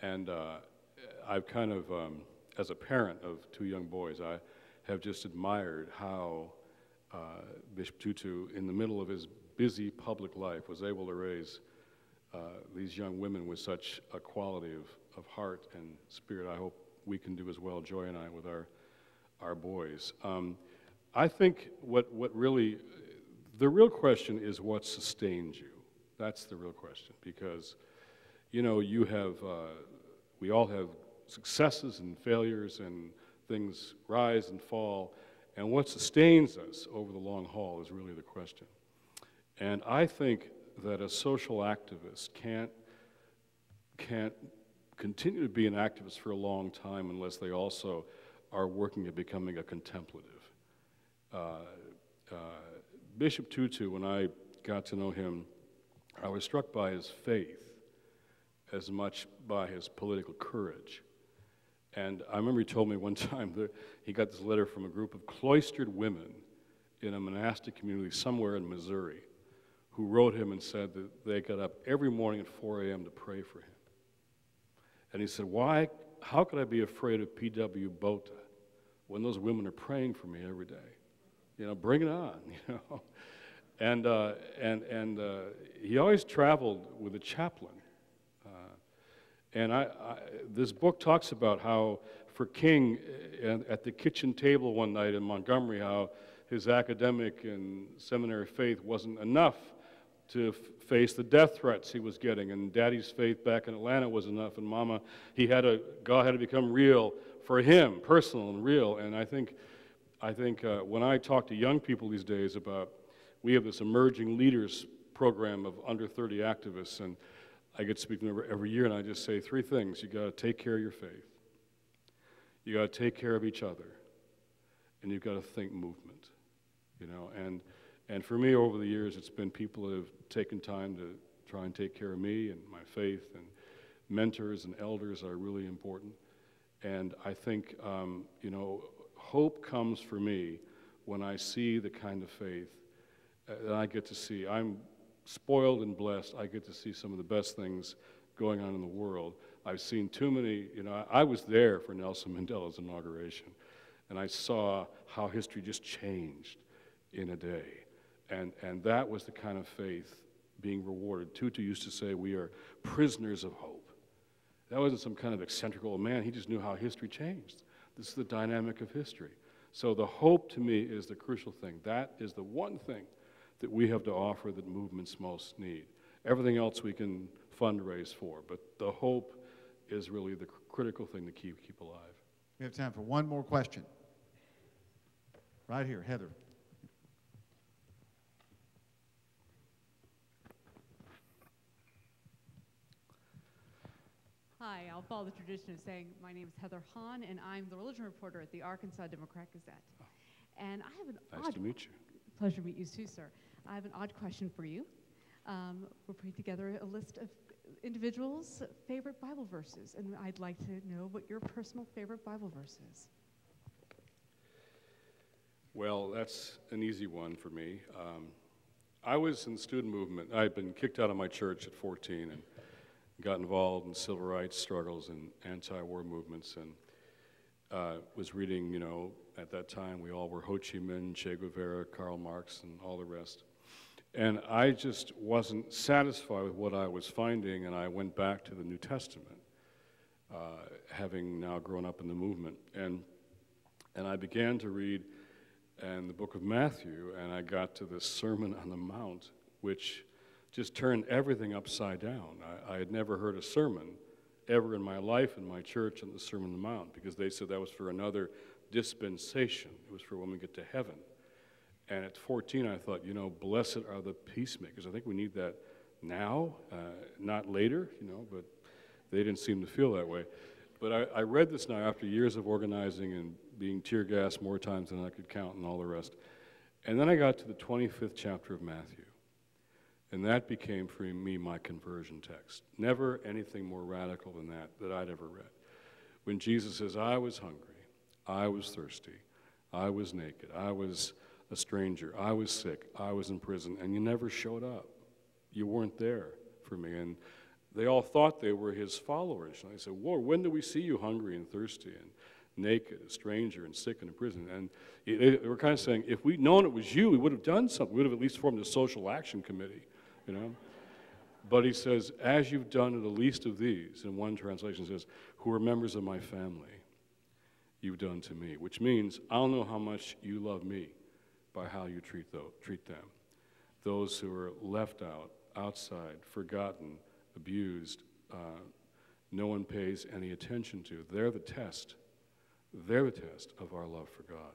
and uh, I've kind of um, as a parent of two young boys, I have just admired how uh, Bishop Tutu, in the middle of his busy public life, was able to raise uh, these young women with such a quality of, of heart and spirit. I hope we can do as well, Joy and I, with our, our boys. Um, I think what, what really, the real question is what sustains you. That's the real question because, you know, you have, uh, we all have successes and failures and things rise and fall. And what sustains us over the long haul is really the question. And I think that a social activist can't, can't continue to be an activist for a long time unless they also are working at becoming a contemplative. Uh, uh, Bishop Tutu, when I got to know him, I was struck by his faith as much by his political courage. And I remember he told me one *laughs* time that he got this letter from a group of cloistered women in a monastic community somewhere in Missouri who wrote him and said that they got up every morning at 4 a.m. to pray for him. And he said, Why, how could I be afraid of P.W. Botha when those women are praying for me every day? You know, bring it on, *laughs* you know. And, uh, and, and uh, he always traveled with a chaplain. Uh, and I, I, this book talks about how, for King, uh, at the kitchen table one night in Montgomery, how his academic and seminary faith wasn't enough to face the death threats he was getting. And daddy's faith back in Atlanta was enough. And mama, he had to, God had to become real for him, personal and real. And I think, I think uh, when I talk to young people these days about, we have this emerging leaders program of under 30 activists. And I get to speak to them every, every year, and I just say three things. You got to take care of your faith, you got to take care of each other, and you've got to think movement. You know, and and for me, over the years, it's been people who have taken time to try and take care of me and my faith, and mentors and elders are really important. And I think, um, you know, hope comes for me when I see the kind of faith uh, that I get to see. I'm spoiled and blessed. I get to see some of the best things going on in the world. I've seen too many, you know, I, I was there for Nelson Mandela's inauguration, and I saw how history just changed in a day. And, and that was the kind of faith being rewarded. Tutu used to say, We are prisoners of hope. That wasn't some kind of eccentric old man. He just knew how history changed. This is the dynamic of history. So the hope to me is the crucial thing. That is the one thing that we have to offer that movements most need. Everything else we can fundraise for, but the hope is really the critical thing to keep, keep alive. We have time for one more question. Right here, Heather. Hi, I'll follow the tradition of saying my name is Heather Hahn, and I'm the religion reporter at the Arkansas Democrat Gazette. And I have an Nice odd to meet you. pleasure to meet you too, sir. I have an odd question for you. Um, we're putting together a list of individuals' favorite Bible verses, and I'd like to know what your personal favorite Bible verse is. Well, that's an easy one for me. Um, I was in the student movement. I'd been kicked out of my church at 14 and got involved in civil rights struggles and anti-war movements, and uh, was reading. You know, at that time we all were Ho Chi Minh, Che Guevara, Karl Marx, and all the rest. And I just wasn't satisfied with what I was finding, and I went back to the New Testament, uh, having now grown up in the movement, and and I began to read and the book of Matthew, and I got to the Sermon on the Mount, which just turned everything upside down. I, I, had never heard a sermon ever in my life in my church on the Sermon on the Mount because they said that was for another dispensation. It was for when we get to heaven. And at 14, I thought, you know, blessed are the peacemakers. I think we need that now, uh, not later, you know, but they didn't seem to feel that way. But I, I read this now after years of organizing and being tear gassed more times than I could count and all the rest. And then I got to the 25th chapter of Matthew. And that became for me my conversion text. Never anything more radical than that that I'd ever read. When Jesus says, I was hungry, I was thirsty, I was naked, I was a stranger, I was sick, I was in prison, and you never showed up. You weren't there for me. And they all thought they were his followers. And I said, Lord, when do we see you hungry and thirsty and naked, a stranger and sick and in prison? And they were kind of saying, if we'd known it was you, we would have done something. We would have at least formed a social action committee, you know? But he says, as you've done to the least of these, and one translation says, who are members of my family, you've done to me, which means I'll know how much you love me by how you treat, those, treat them. Those who are left out, outside, forgotten, abused, uh, no one pays any attention to. They're the test. They're the test of our love for God.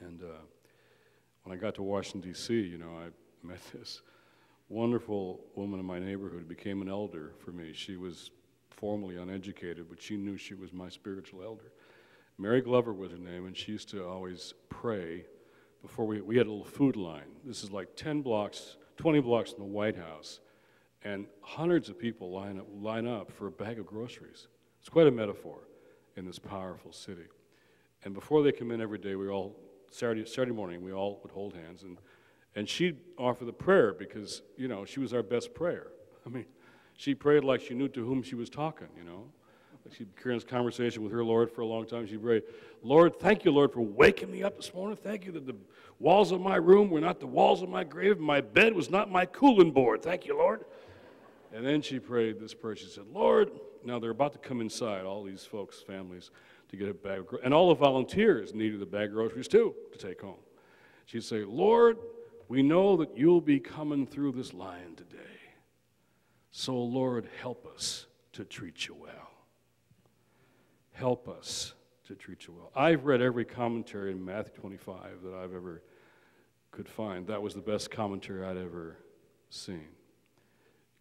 And uh, when I got to Washington, D.C., you know, I *laughs* met this wonderful woman in my neighborhood became an elder for me. She was formally uneducated, but she knew she was my spiritual elder. Mary Glover was her name, and she used to always pray before we, we had a little food line. This is like 10 blocks, 20 blocks from the White House and hundreds of people line up, line up for a bag of groceries. It's quite a metaphor in this powerful city. And before they come in every day, we all, Saturday, Saturday morning, we all would hold hands. And, and she'd offer the prayer because, you know, she was our best prayer. I mean, she prayed like she knew to whom she was talking, you know. She'd carry this conversation with her Lord for a long time. She'd pray, Lord, thank you, Lord, for waking me up this morning. Thank you that the walls of my room were not the walls of my grave. My bed was not my cooling board. Thank you, Lord. And then she prayed this prayer. She said, Lord, now they're about to come inside, all these folks' families, to get a bag of groceries. And all the volunteers needed a bag of groceries too to take home. She'd say, Lord, we know that you'll be coming through this line today. So, Lord, help us to treat you well. Help us to treat you well. I've read every commentary in Matthew 25 that I've ever could find. That was the best commentary I'd ever seen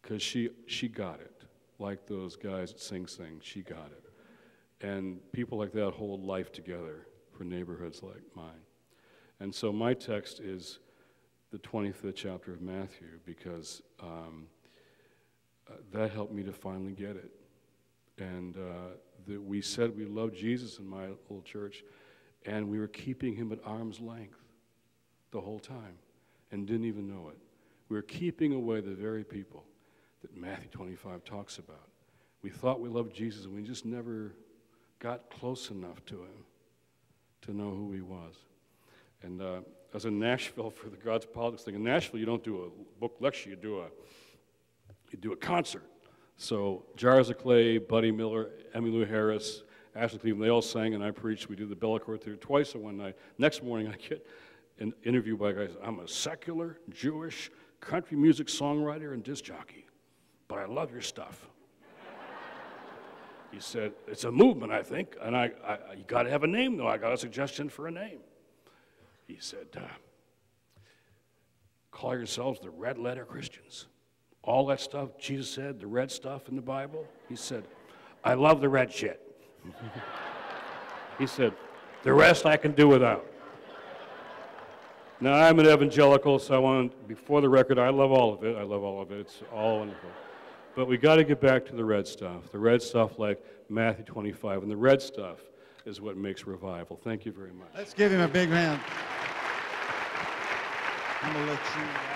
because she, she got it. Like those guys at Sing Sing, she got it. And people like that hold life together for neighborhoods like mine. And so my text is the 25th chapter of Matthew because um, uh, that helped me to finally get it. And uh, that we said we loved Jesus in my old church, and we were keeping him at arm's length the whole time and didn't even know it. We were keeping away the very people that Matthew 25 talks about. We thought we loved Jesus, and we just never got close enough to him to know who he was. And uh, I was in Nashville for the God's Politics thing. In Nashville, you don't do a book lecture, you do a, you do a concert. So Jars of Clay, Buddy Miller, Emmylou Harris, Ashley Cleveland, they all sang, and I preached. We did the Belcourt Theater twice in one night. Next morning, I get an interview by a guy. I'm a secular Jewish country music songwriter and disc jockey but I love your stuff. he said, It's a movement, I think, and I, I you got to have a name, though. I got a suggestion for a name. He said, uh, Call yourselves the red letter Christians. All that stuff Jesus said, the red stuff in the Bible, he said, I love the red shit. he said, The rest I can do without. Now, I'm an evangelical, so I want, before the record, I love all of it. I love all of it. It's all wonderful. But we got to get back to the red stuff, the red stuff like Matthew 25. And the red stuff is what makes revival. Thank you very much. Let's give him a big hand. Going to let.